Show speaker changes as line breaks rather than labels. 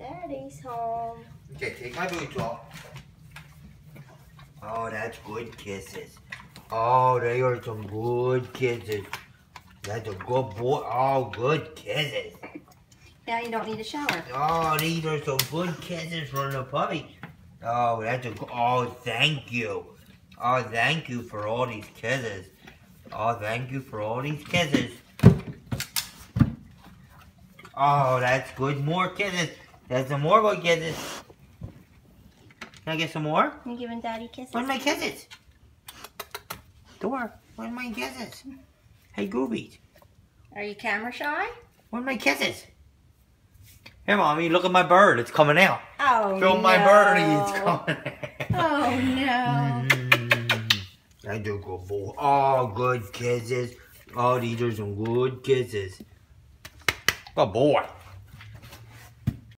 Daddy's home.
Okay, take my boots off. Oh, that's good kisses. Oh, they are some good kisses. That's a good boy. Oh, good kisses.
Now you don't need a shower.
Oh, these are some good kisses from the puppy. Oh, that's a. Oh, thank you. Oh, thank you for all these kisses. Oh, thank you for all these kisses. Oh, that's good. More kisses. There's some more good kisses. Can I get some more?
I'm giving Daddy kisses?
Where's my kisses? Thor, where's my kisses? Hey, Goobies,
Are you camera shy?
where's my kisses? Here, Mommy, look at my bird. It's coming out.
Oh
Show
no.
my birdie. It's coming out.
Oh no.
Mm, I do good boy. Oh, good kisses. Oh, these are some good kisses. Good boy.